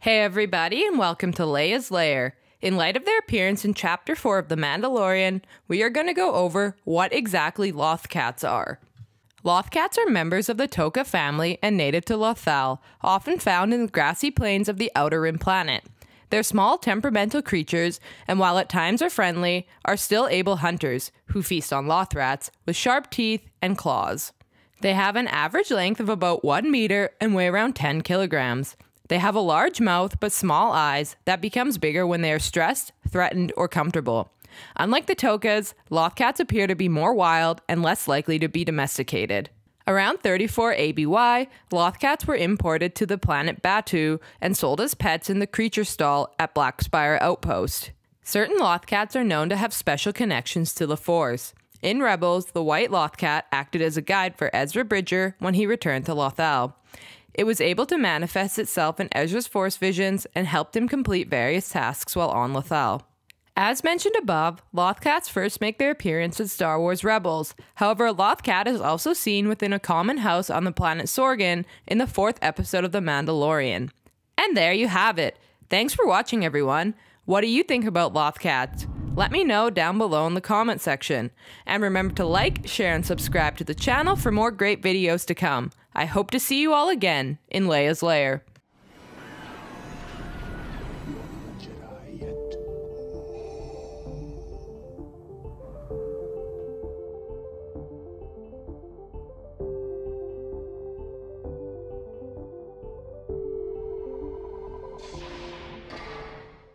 Hey, everybody, and welcome to Leia's Lair. In light of their appearance in Chapter 4 of The Mandalorian, we are going to go over what exactly Lothcats are. Lothcats are members of the Tooka family and native to Lothal, often found in the grassy plains of the Outer Rim planet. They're small, temperamental creatures, and while at times are friendly, are still able hunters who feast on Lothrats with sharp teeth and claws. They have an average length of about 1 meter and weigh around 10 kilograms. They have a large mouth but small eyes that becomes bigger when they are stressed, threatened, or comfortable. Unlike the tookas, lothcats appear to be more wild and less likely to be domesticated. Around 34 ABY, lothcats were imported to the planet Batuu and sold as pets in the creature stall at Blackspire Outpost. Certain lothcats are known to have special connections to the Force. In Rebels, the white lothcat acted as a guide for Ezra Bridger when he returned to Lothal. It was able to manifest itself in Ezra's Force visions and helped him complete various tasks while on Lothal. As mentioned above, Lothcats first make their appearance in Star Wars Rebels. However, Lothcat is also seen within a common house on the planet Sorgan in the fourth episode of The Mandalorian. And there you have it. Thanks for watching, everyone. What do you think about Lothcats? Let me know down below in the comment section. And remember to like, share, and subscribe to the channel for more great videos to come. I hope to see you all again in Leia's Lair.